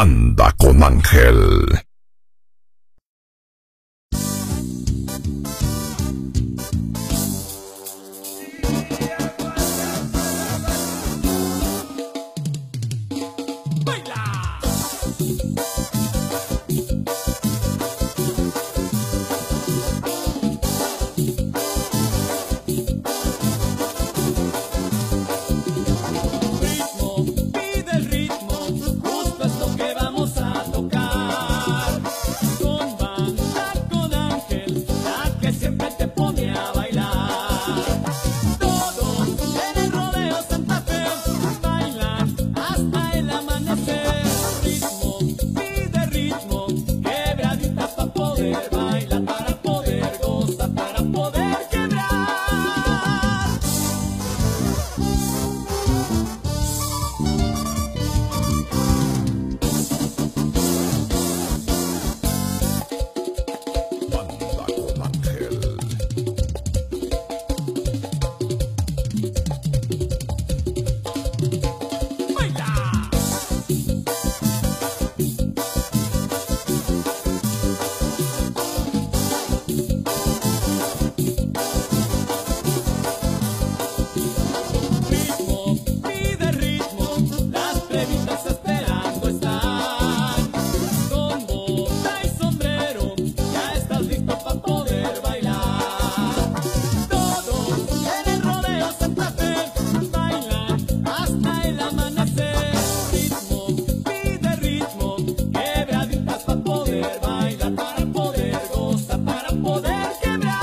Anda con Ángel. Poder quebrar.